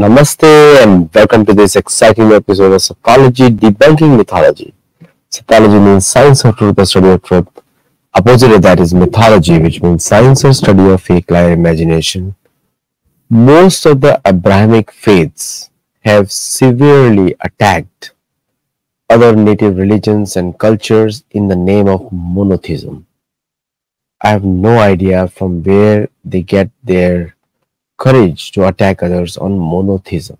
Namaste and welcome to this exciting episode of Sattology Debunking Mythology. Sattology means science of truth or study of truth. Opposite of that is mythology, which means science or study of fake lie imagination. Most of the Abrahamic faiths have severely attacked other native religions and cultures in the name of monotheism. I have no idea from where they get their courage to attack others on monotheism.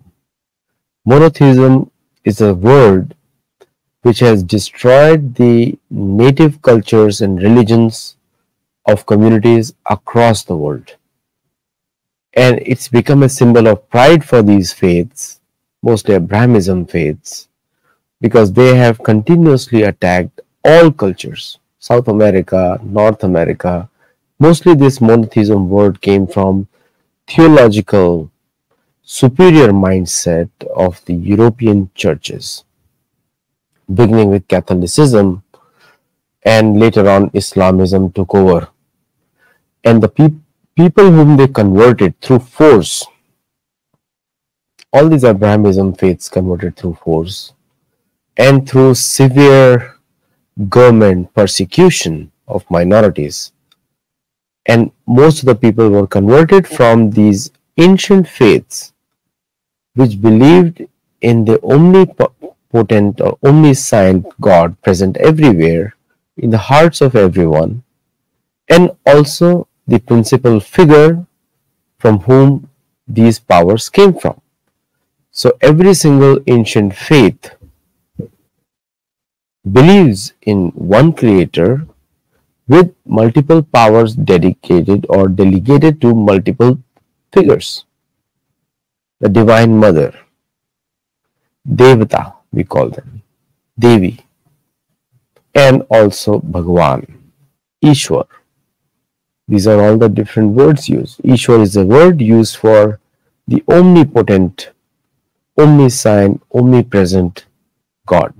Monotheism is a word which has destroyed the native cultures and religions of communities across the world. And it's become a symbol of pride for these faiths, mostly Abrahamism faiths, because they have continuously attacked all cultures South America, North America. Mostly, this monotheism word came from theological superior mindset of the European churches, beginning with Catholicism and later on Islamism took over. And the pe- people whom they converted through force, all these Abrahamism faiths converted through force and through severe government persecution of minorities and most of the people were converted from these ancient faiths which believed in the omnipotent or omniscient God present everywhere in the hearts of everyone and also the principal figure from whom these powers came from. So every single ancient faith believes in one creator with multiple powers dedicated or delegated to multiple figures. The Divine Mother, Devata, we call them, Devi, and also Bhagwan, Ishwar. These are all the different words used. Ishwar is a word used for the omnipotent, omniscient, omnipresent God.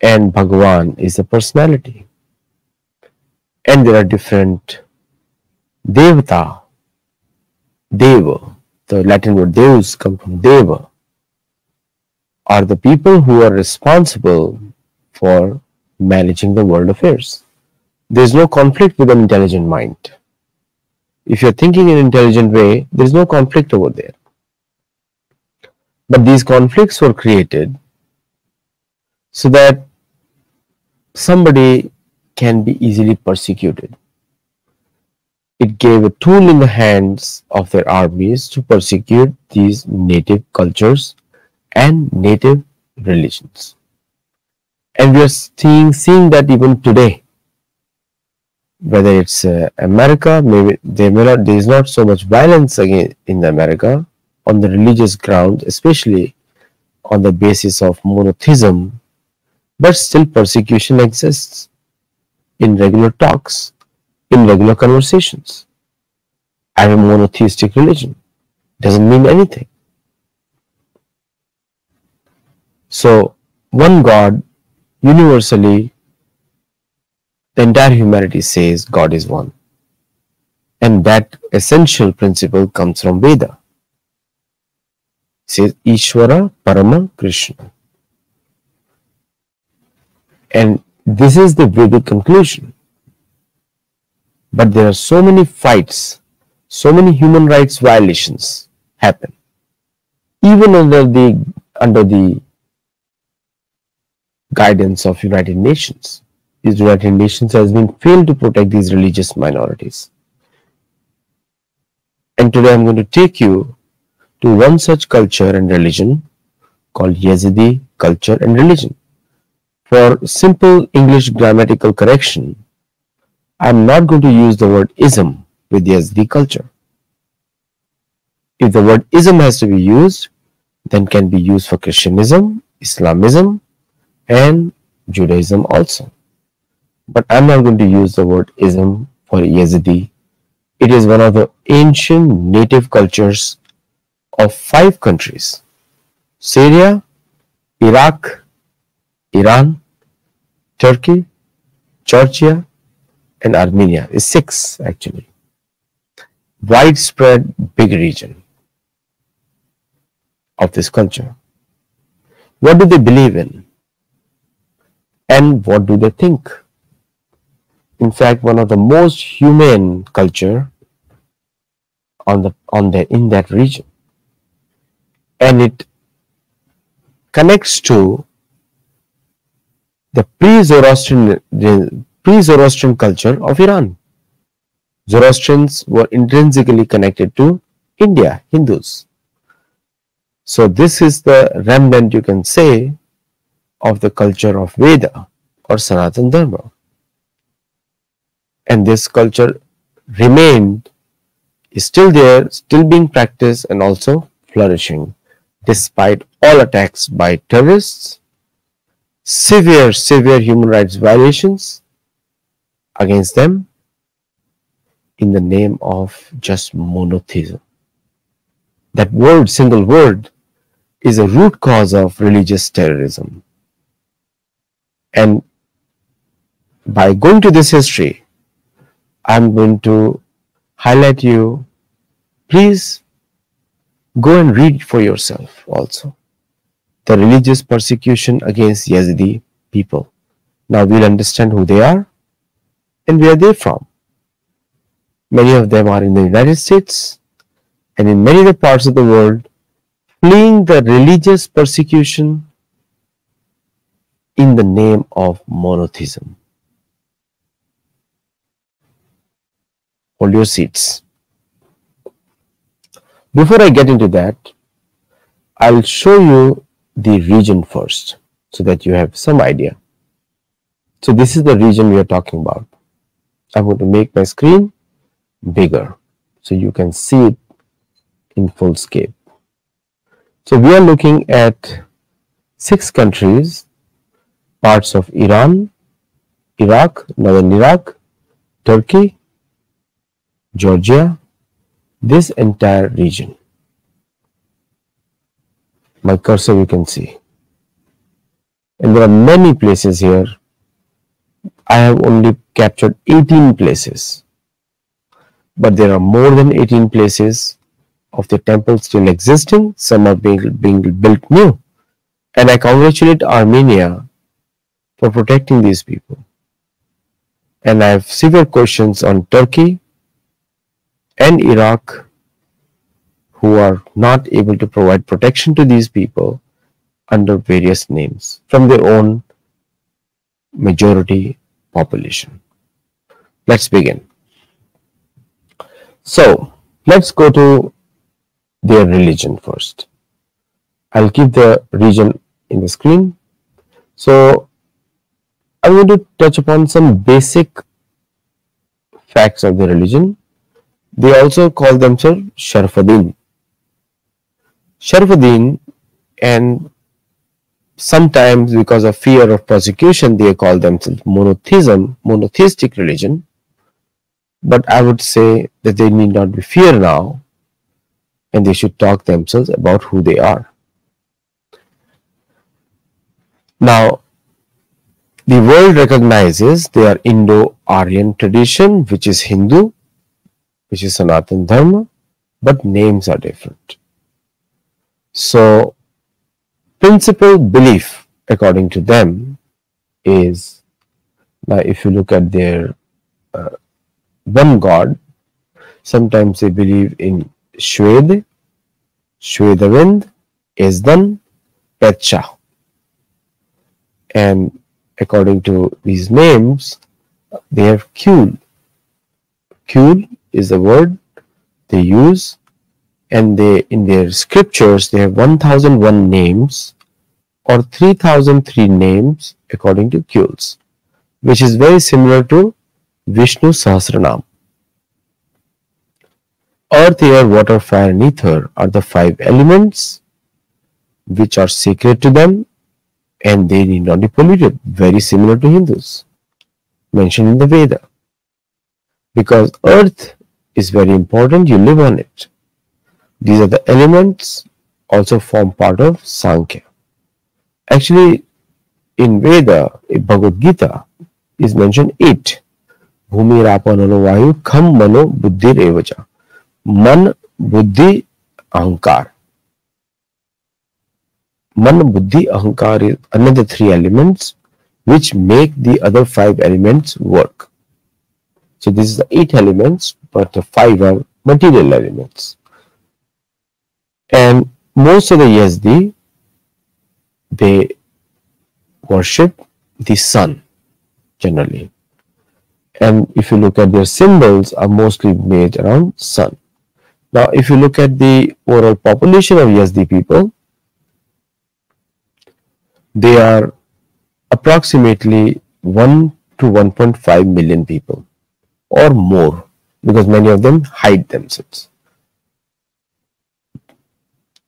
And Bhagwan is a personality and there are different devata, deva, the Latin word deus come from deva, are the people who are responsible for managing the world affairs. There is no conflict with an intelligent mind. If you're thinking in an intelligent way, there is no conflict over there. But these conflicts were created so that somebody can be easily persecuted. It gave a tool in the hands of their armies to persecute these native cultures and native religions. And we are seeing, seeing that even today, whether it's uh, America, maybe there may not, there is not so much violence again in America on the religious ground, especially on the basis of monotheism, but still persecution exists in regular talks, in regular conversations. I have a monotheistic religion. Doesn't mean anything. So, one God, universally, the entire humanity says God is one. And that essential principle comes from Veda. It says Ishvara Parama Krishna. And this is the Vedic conclusion. But there are so many fights, so many human rights violations happen. Even under the under the guidance of United Nations. These United Nations has been failed to protect these religious minorities. And today I'm going to take you to one such culture and religion called Yazidi culture and religion. For simple English grammatical correction, I am not going to use the word ism with Yazidi culture. If the word ism has to be used, then can be used for Christianism, Islamism, and Judaism also. But I'm not going to use the word ism for Yazidi. It is one of the ancient native cultures of five countries Syria, Iraq, Iran, Turkey, Georgia, and Armenia is six actually. Widespread big region. of this culture. What do they believe in? And what do they think? In fact, one of the most humane culture on the on the in that region. And it connects to the pre-Zoroastrian pre-Zoroastrian culture of Iran. Zoroastrians were intrinsically connected to India, Hindus. So this is the remnant you can say of the culture of Veda or Sanatan Dharma. And this culture remained, is still there, still being practiced and also flourishing despite all attacks by terrorists, severe, severe human rights violations against them in the name of just monotheism. That word, single word, is a root cause of religious terrorism. And by going to this history, I'm going to highlight you. Please go and read for yourself also the religious persecution against Yazidi people. Now we'll understand who they are and where they're from. Many of them are in the United States and in many other parts of the world fleeing the religious persecution in the name of monotheism. Hold your seats. Before I get into that, I'll show you the region first so that you have some idea. So this is the region we are talking about. I'm going to make my screen bigger so you can see it in full scale. So we are looking at six countries, parts of Iran, Iraq, northern Iraq, Turkey, Georgia, this entire region. My cursor you can see. And there are many places here. I have only captured 18 places. But there are more than 18 places of the temple still existing, some are being, being built new. And I congratulate Armenia for protecting these people. And I have severe questions on Turkey and Iraq who are not able to provide protection to these people under various names from their own majority population. Let's begin. So let's go to their religion first. I'll keep the region in the screen. So I'm going to touch upon some basic facts of the religion. They also call themselves Sharfuddin. Sharfuddin and sometimes because of fear of persecution they call themselves monotheism, monotheistic religion. But I would say that they need not be fear now and they should talk themselves about who they are. Now, the world recognizes their Indo-Aryan tradition, which is Hindu, which is Sanatan Dharma, but names are different. So, principal belief, according to them, is now if you look at their uh, one god, sometimes they believe in Shved, Shvedavind, Ezdan, Pecha. And according to these names, they have Kul. Kul is the word they use and they in their scriptures they have 1001 names or 3003 names according to Kules, which is very similar to Vishnu Sahasranam. Earth, air, water, fire, and ether are the five elements which are sacred to them and they need not be polluted, very similar to Hindus, mentioned in the Veda. Because earth is very important, you live on it. These are the elements also form part of Sankhya. Actually, in Veda, in Bhagavad Gita is mentioned eight. Bhumi Rapanano Vayu Kham Mano Buddhi Revacha. Man, Buddhi, Ahankar. Man, Buddhi, Ahankar is another three elements which make the other five elements work. So this is the eight elements, but the five are material elements. And most of the Yazdi, they worship the sun generally. And if you look at their symbols are mostly made around sun. Now, if you look at the overall population of Yazdi people, they are approximately 1 to 1.5 million people or more because many of them hide themselves.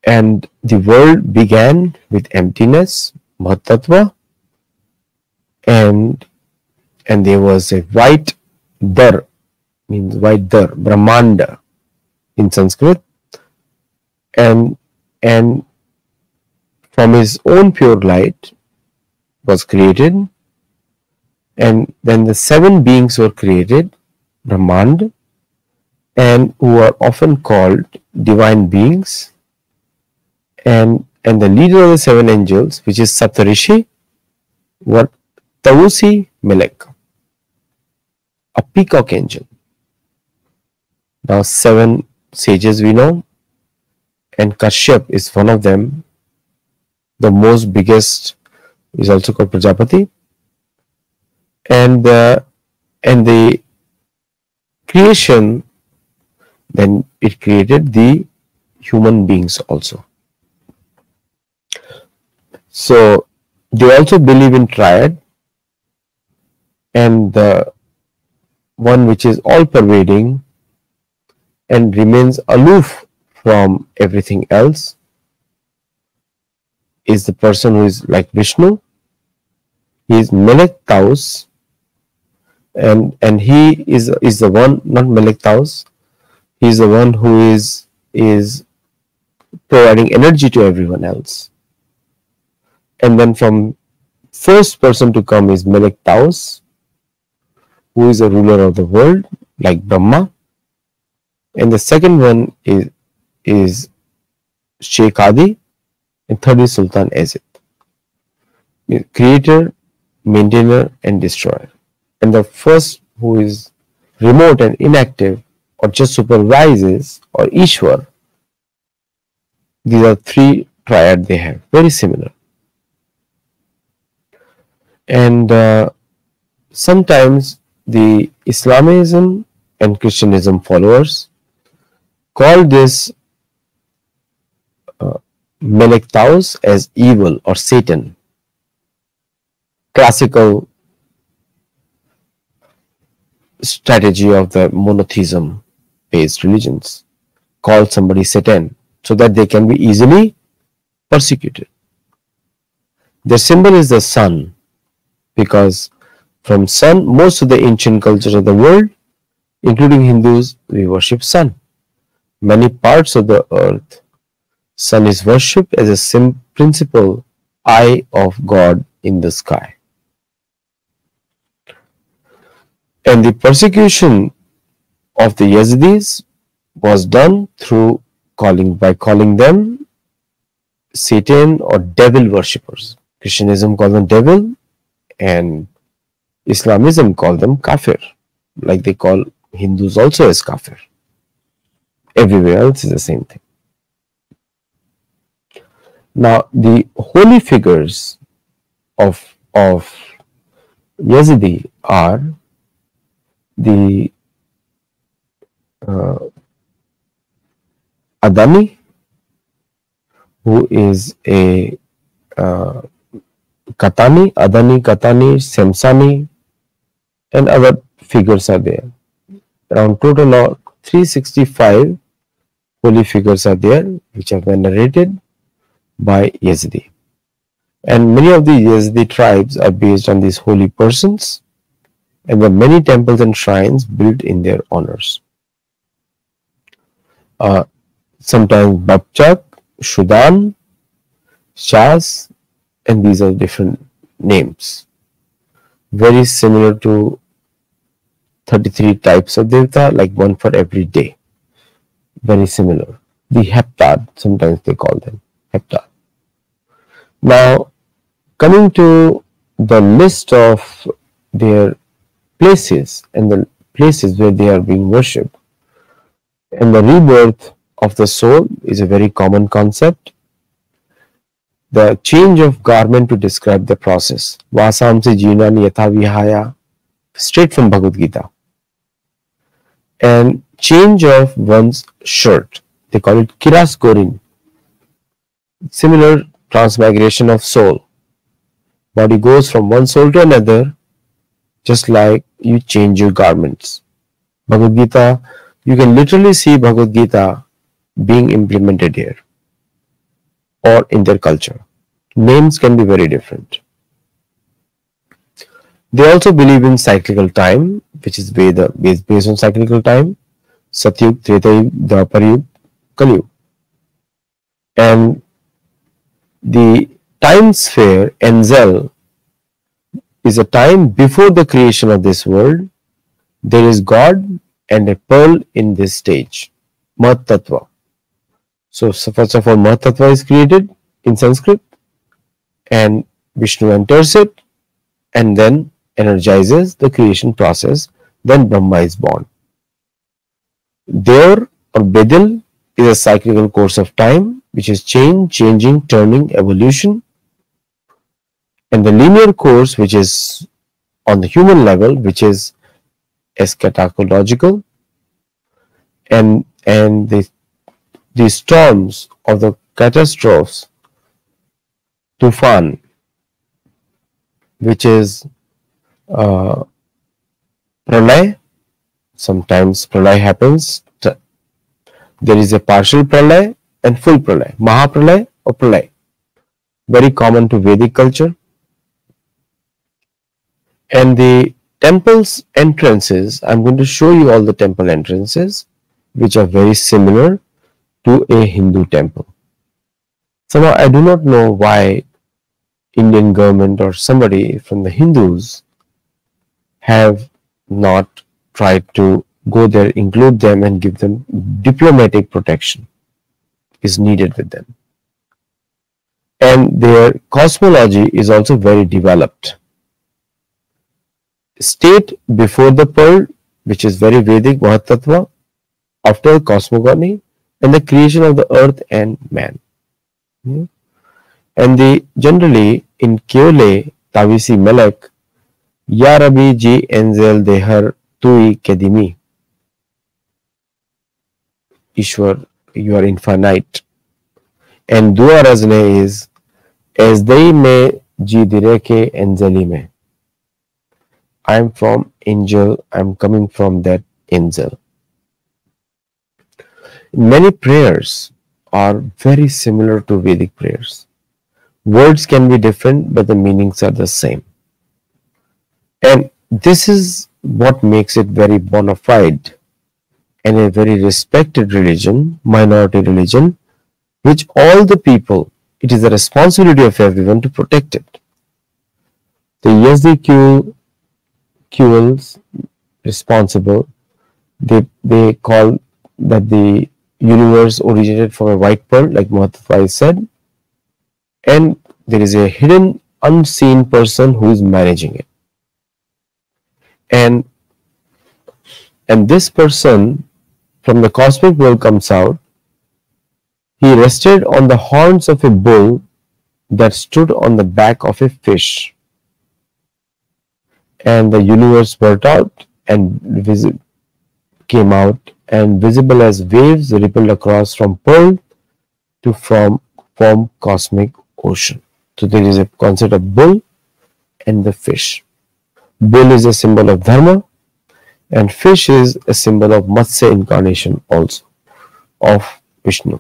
And the world began with emptiness, Mahatattva, and and there was a white dar, means white dar, Brahmanda in Sanskrit, and and from his own pure light was created. And then the seven beings were created brahmand and who are often called divine beings and and the leader of the seven angels which is saptarishi were tausi melek a peacock angel. Now seven sages we know and kashyap is one of them. The most biggest is also called Prajapati. And the and the creation then it created the human beings also so they also believe in triad and the one which is all pervading and remains aloof from everything else is the person who is like Vishnu. He is Melek and and he is is the one not Melek Taus. He is the one who is is providing energy to everyone else. And then from first person to come is Melek Taus, who is a ruler of the world, like Brahma. And the second one is is Sheikh Adi, and third is Sultan Azid. Creator, maintainer and destroyer. And the first who is remote and inactive or just supervises or Ishwar. These are three triad they have, very similar. And uh, sometimes the Islamism and Christianism followers call this Melek Taus as evil or Satan. Classical strategy of the monotheism based religions call somebody Satan so that they can be easily persecuted. Their symbol is the sun because from sun most of the ancient cultures of the world including Hindus we worship sun. Many parts of the earth Sun is worshipped as a sim- principal eye of God in the sky. And the persecution of the Yazidis was done through calling by calling them Satan or devil worshippers. Christianism called them devil and Islamism call them kafir, like they call Hindus also as kafir. Everywhere else is the same thing. Now, the holy figures of, of Yazidi are the uh, Adani, who is a uh, Katani, Adani, Katani, Samsani, and other figures are there. Around total of 365 holy figures are there, which are venerated by Yazidi. And many of the Yazidi tribes are based on these holy persons and there are many temples and shrines built in their honors. Uh, sometimes Babchak, Shudan, Shas, and these are different names. Very similar to 33 types of Devta, like one for every day. Very similar. The Heptad, sometimes they call them. Hepta. Now, coming to the list of their places and the places where they are being worshipped, and the rebirth of the soul is a very common concept. The change of garment to describe the process. Vasamsi jinan yatha vihaya, straight from Bhagavad Gita. And change of one's shirt. They call it kiras gorin. Similar transmigration of soul. Body goes from one soul to another, just like you change your garments. Bhagavad Gita, you can literally see Bhagavad Gita being implemented here or in their culture. Names can be very different. They also believe in cyclical time, which is based on cyclical time, Satyug, Tretayug, Dwaparayug, Kaliyug. And the time sphere, Enzel, is a time before the creation of this world. There is God and a pearl in this stage, Mat Tattva. So, first of all, Mat Tattva is created in Sanskrit and Vishnu enters it and then energizes the creation process. Then Brahma is born. There or Bedil is a cyclical course of time which is change, changing, turning, evolution. And the linear course which is on the human level which is eschatological and and the the storms of the catastrophes tufan which is uh, pralay. Sometimes pralay happens. There is a partial pralay and full pralay. Mahapralay or pralay. Very common to vedic culture. And the temple's entrances i'm going to show you all the temple entrances which are very similar to a hindu temple somehow i do not know why indian government or somebody from the hindus have not tried to go there, include them, and give them diplomatic protection is needed with them. And their cosmology is also very developed. State before the pearl, which is very Vedic, Mahatattva, after cosmogony, and the creation of the earth and man. Hmm? And the generally in Keole, Tavisi Melek, Ya Rabbi Ji Enzel Dehar Tui Kedimi. Ishwar, you are infinite. And Dua Razne is as they may ji direke enzali me. I am from angel, I am coming from that angel. Many prayers are very similar to Vedic prayers. Words can be different, but the meanings are the same. And this is what makes it very bona fide and a very respected religion, minority religion, which all the people, it is the responsibility of everyone to protect it. The Yazdi QLs responsible, they, they call that the universe originated from a white pearl, like Mahatma said, and there is a hidden, unseen person who is managing it. And and this person from the cosmic world comes out. He rested on the horns of a bull that stood on the back of a fish. And the universe burst out and visit came out and visible as waves rippled across from pearl to from form cosmic ocean so there is a concept of bull and the fish Bull is a symbol of dharma and fish is a symbol of Matsya incarnation also of Vishnu.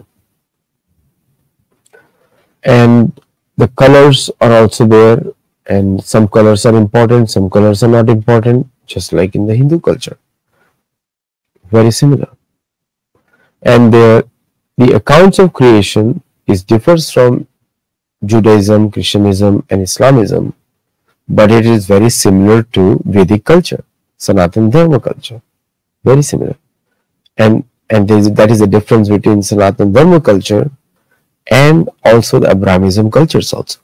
And the colors are also there and some colors are important, some colors are not important, just like in the Hindu culture. Very similar. And the, the accounts of creation is differs from Judaism, Christianism and Islamism but it is very similar to Vedic culture, Sanatan Dharma culture, very similar. And and that is the difference between Sanatan Dharma culture and also the Abrahamism cultures also.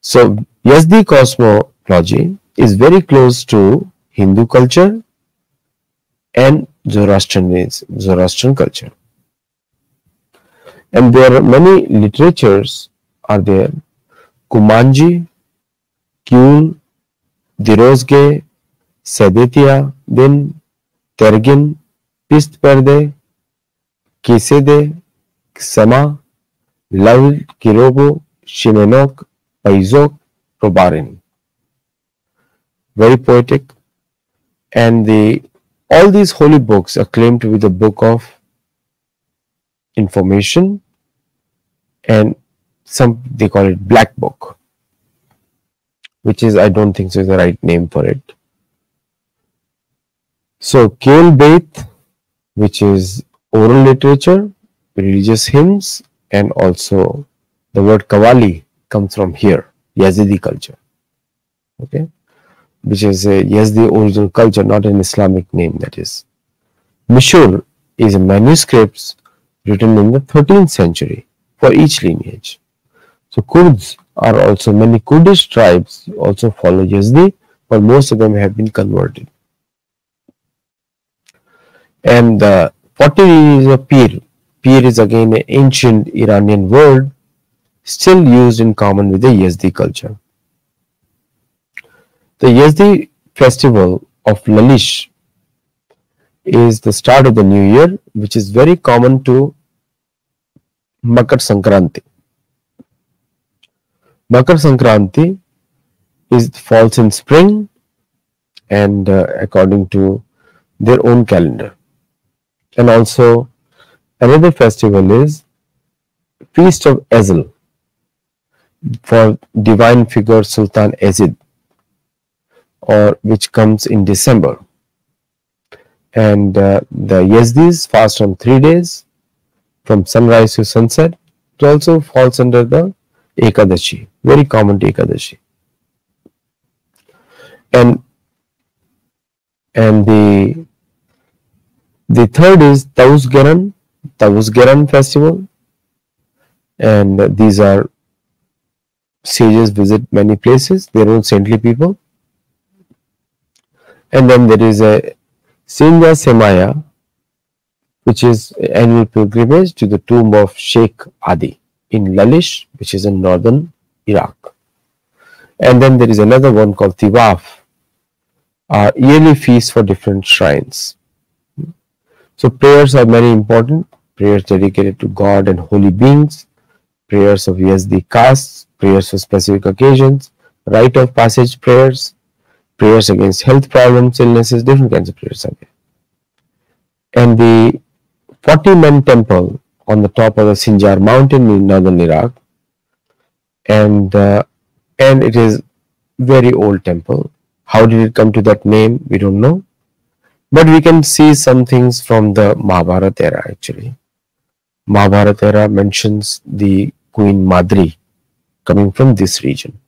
So Yazdi cosmology is very close to Hindu culture and Zoroastrianism, Zoroastrian culture. And there are many literatures are there. Kumanji, Kyul, Dirozge, Sedetia, Din, Tergin, Pist Perde, Kisede, Ksama, Laul, Kirobo, Shimenok, Paizok, Probarin. Very poetic. And the all these holy books are claimed to be the book of information and some they call it black book which is I don't think so is the right name for it. So Bait, which is oral literature, religious hymns, and also the word Kawali comes from here, Yazidi culture. Okay, which is a Yazidi original culture, not an Islamic name that is. Mishur is a manuscripts written in the 13th century for each lineage. So Kurds are also many Kurdish tribes also follow Yazdi, but most of them have been converted. And the 40 is a peer. Peer is again an ancient Iranian word still used in common with the Yazdi culture. The Yazdi festival of Lalish is the start of the new year, which is very common to Makar Sankranti. Makar Sankranti is falls in spring and uh, according to their own calendar. And also another festival is Feast of Ezel for divine figure Sultan Ezid or which comes in December. And uh, the Yazdis fast on three days from sunrise to sunset. It also falls under the Ekadashi, very common Ekadashi. And and the the third is Tausgeran, Tausgeran festival, and these are sages visit many places, their own saintly people. And then there is a Sinja Semaya, which is annual pilgrimage to the tomb of Sheikh Adi in Lalish, which is in northern Iraq. And then there is another one called Tiwaf, a yearly feast for different shrines. So prayers are very important. Prayers dedicated to God and holy beings, prayers of Yazdi castes, prayers for specific occasions, rite of passage prayers, prayers against health problems, illnesses, different kinds of prayers are there. And the 40 men temple on the top of the Sinjar mountain in northern Iraq and uh, and it is very old temple. How did it come to that name? We don't know. But we can see some things from the Mahabharata era actually. Mahabharata era mentions the Queen Madri coming from this region.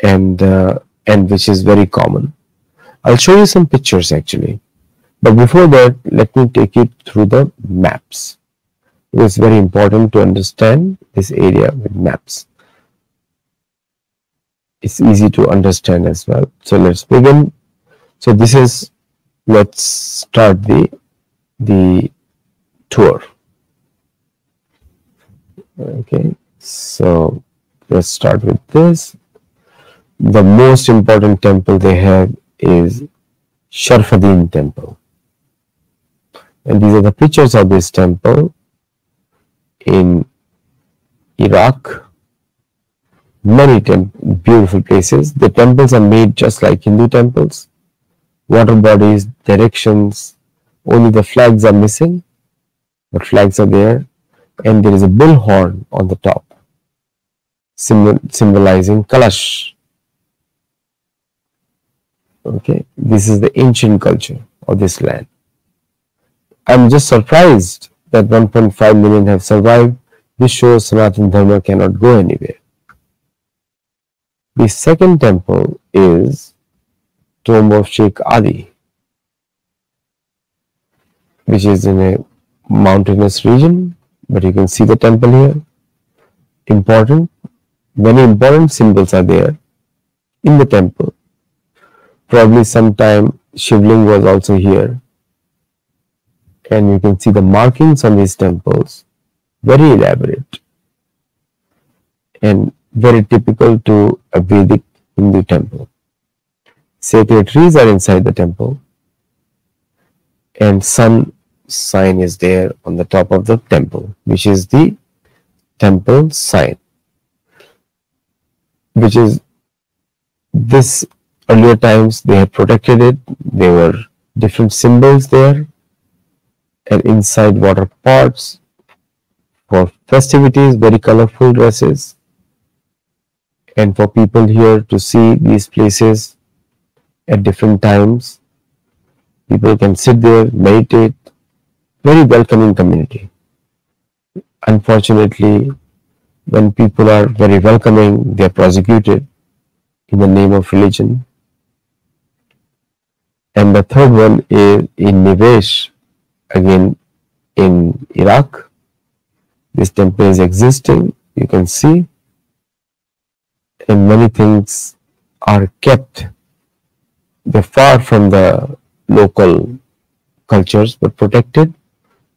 And uh, and which is very common I'll show you some pictures actually but before that let me take you through the maps it is very important to understand this area with maps. It's easy to understand as well. So let's begin. So this is, let's start the, the tour. Okay, so let's start with this. The most important temple they have is Sharfaddin temple. And these are the pictures of this temple in Iraq, many beautiful places. The temples are made just like Hindu temples. Water bodies, directions, only the flags are missing, but flags are there, and there is a bullhorn on the top, symbol, symbolizing Kalash. Okay, this is the ancient culture of this land. I'm just surprised that 1.5 million have survived, this shows Sanatan Dharma cannot go anywhere. The second temple is tomb of Sheikh Adi, which is in a mountainous region, but you can see the temple here. Important. many important symbols are there in the temple. Probably sometime Shivling was also here. And you can see the markings on these temples, very elaborate and very typical to a Vedic Hindu temple. Sacred trees are inside the temple and sun sign is there on the top of the temple, which is the temple sign, which is this earlier times they had protected it. There were different symbols there and inside water pots for festivities, very colorful dresses and for people here to see these places at different times. People can sit there, meditate, very welcoming community. Unfortunately, when people are very welcoming, they are prosecuted in the name of religion. And the third one is in Nivesh, again in Iraq. This temple is existing, you can see, and many things are kept. They're far from the local cultures but protected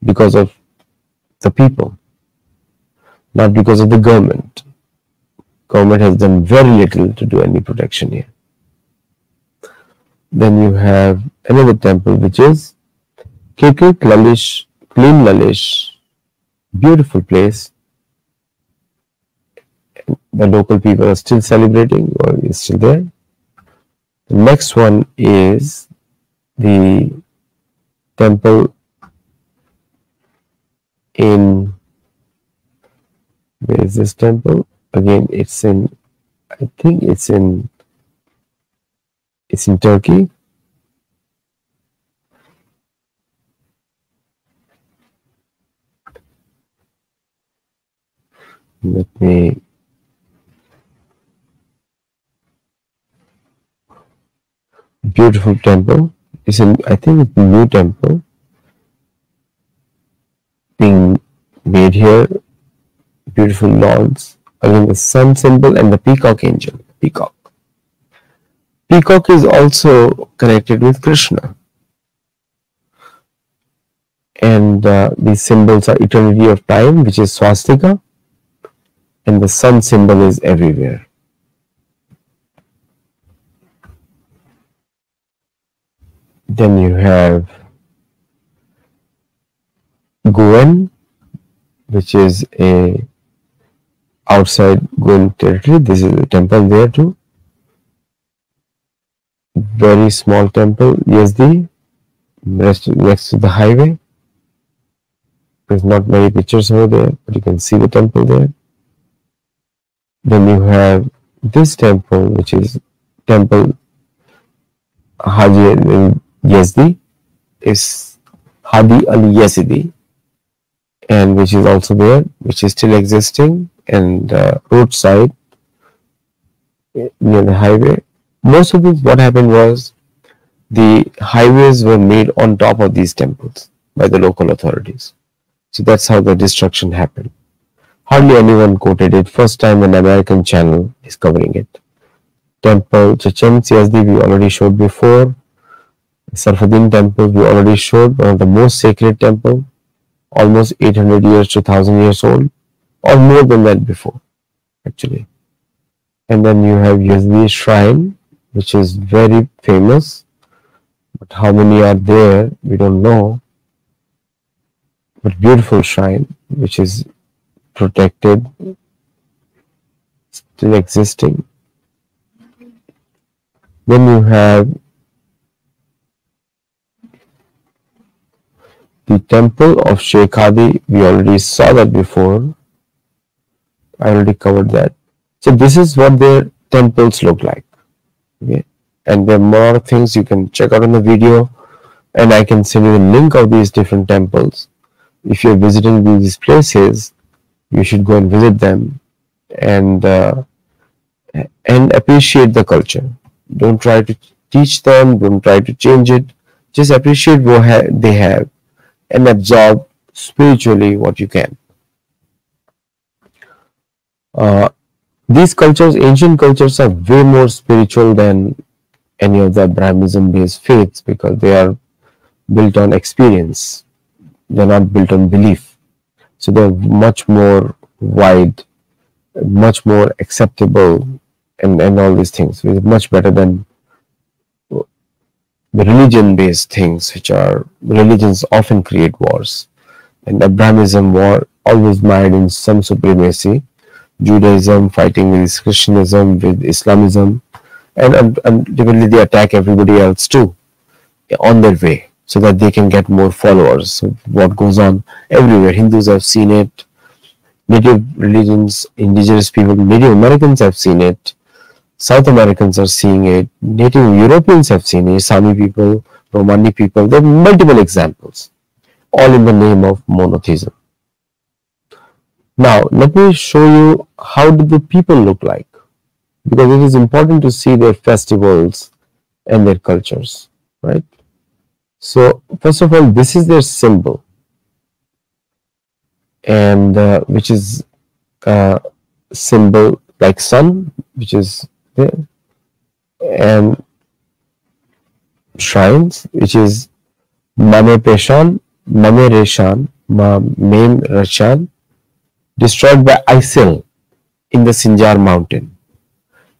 because of the people, not because of the government. Government has done very little to do any protection here. Then you have another temple which is Kirkuk Lalish, Clean Lalish, beautiful place. The local people are still celebrating or is still there. The next one is the temple in where is this temple again it's in i think it's in it's in turkey let me beautiful temple it's i think it's a new temple being made here. Beautiful lawns. Again, the sun symbol and the peacock angel. Peacock. Peacock is also connected with Krishna. And uh, these symbols are eternity of time, which is swastika, and the sun symbol is everywhere. Then you have Goan, which is a outside Goan territory. This is a temple there too. Very small temple, Yazdi, next, next to the highway. There's not many pictures over there, but you can see the temple there. Then you have this temple, which is temple Haji Yazdi, is Hadi Ali Yazidi and which is also there, which is still existing and uh, roadside near the highway. Most of this, what happened was the highways were made on top of these temples by the local authorities. So that's how the destruction happened. Hardly anyone quoted it. First time an American channel is covering it. Temple Chechen Yazdi we already showed before. Sarfuddin temple we already showed, one of the most sacred temple almost 800 years to 1000 years old or more than that before actually and then you have Yazdi shrine which is very famous but how many are there we don't know but beautiful shrine which is protected still existing then you have The temple of Sheikh Hadi, we already saw that before. I already covered that. So this is what their temples look like. Okay. And there are more things you can check out in the video and I can send you the link of these different temples. If you're visiting these places, you should go and visit them and uh, and appreciate the culture. Don't try to teach them. Don't try to change it. Just appreciate what they have and absorb spiritually what you can. Uh, these cultures, ancient cultures, are way more spiritual than any of the Abrahamism based faiths because they are built on experience, they're not built on belief. So they're much more wide, much more acceptable, and, and all these things. It's much better than the religion based things, which are religions often create wars. And Abrahamism war always mired in some supremacy. Judaism fighting with Christianism, with Islamism, and, and, ultimately they attack everybody else too on their way so that they can get more followers. So what goes on everywhere. Hindus have seen it, native religions, indigenous people, Native Americans have seen it, South Americans are seeing it, Native Europeans have seen it, Sami people, Romani people. There are multiple examples, all in the name of monotheism. Now, let me show you how do the people look like, because it is important to see their festivals and their cultures, right? So, first of all, this is their symbol, and uh, which is uh, symbol like sun, which is there, and shrines, which is Mame Peshan, Mame Reshan, destroyed by ISIL in the Sinjar mountain.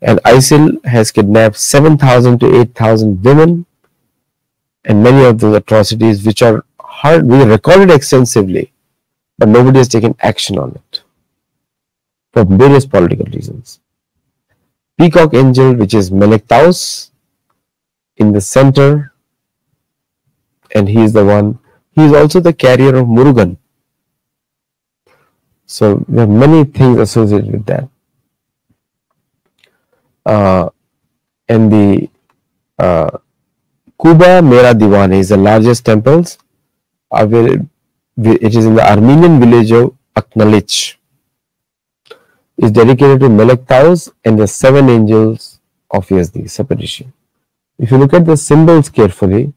And ISIL has kidnapped 7,000 to 8,000 women and many of those atrocities which are hard, we recorded extensively, but nobody has taken action on it for various political reasons. Peacock angel, which is Melek Taus in the center, and he is the one, he is also the carrier of Murugan. So there are many things associated with that. Uh, and the uh, Kuba Mera Diwan is the largest temples. It is in the Armenian village of Aknalich. Is dedicated to Melek Taus and the seven angels of Yazdi, separation. If you look at the symbols carefully,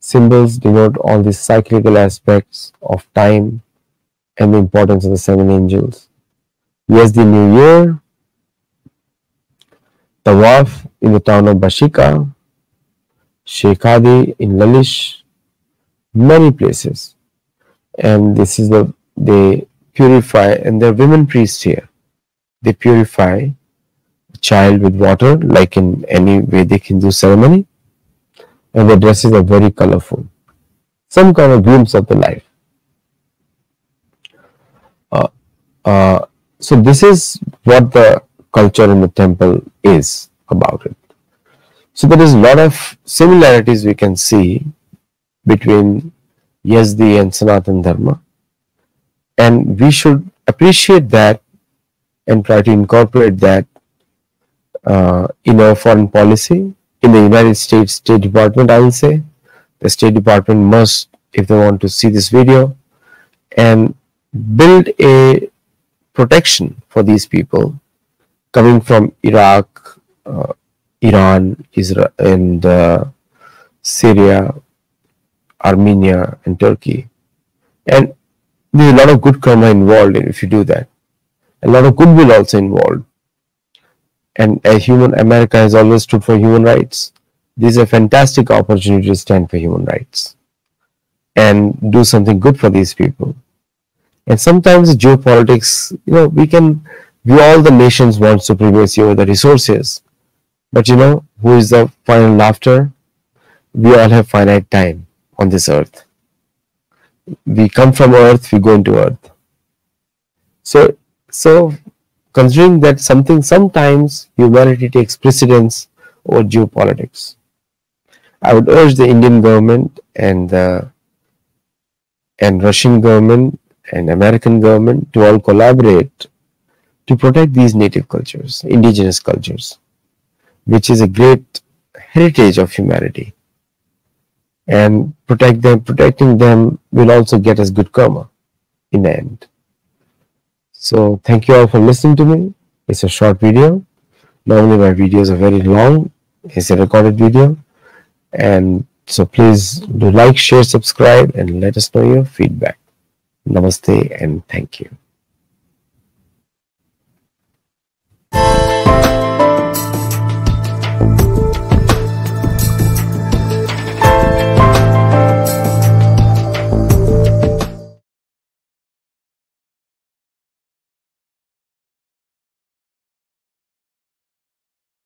symbols denote all the cyclical aspects of time and the importance of the seven angels. Yes, the New Year, Tawaf in the town of Bashika, Sheikh Adi in Lalish, many places. And this is the, they purify, and there are women priests here. They purify a child with water, like in any Vedic Hindu ceremony. And the dresses are very colorful. Some kind of glimpse of the life. Uh, so this is what the culture in the temple is about it. So there is a lot of similarities we can see between Yazdi and Sanatan Dharma. And we should appreciate that and try to incorporate that uh, in our foreign policy. In the United States State Department, I will say, the State Department must, if they want to see this video, and build a protection for these people coming from Iraq, uh, Iran, Israel, and uh, Syria, Armenia, and Turkey. And there's a lot of good karma involved if you do that. A lot of goodwill also involved. And a human America has always stood for human rights. This is a fantastic opportunity to stand for human rights and do something good for these people. And sometimes geopolitics, you know, we can, we all the nations want supremacy over the resources but you know, who is the final laughter? We all have finite time on this earth. We come from earth, we go into earth. So, so considering that something sometimes humanity takes precedence over geopolitics, I would urge the Indian government and the and Russian government and American government to all collaborate to protect these native cultures, indigenous cultures which is a great heritage of humanity. And protect them, protecting them will also get us good karma in the end. So thank you all for listening to me. It's a short video. Normally my videos are very long. It's a recorded video. And so please do like, share, subscribe, and let us know your feedback. Namaste and thank you.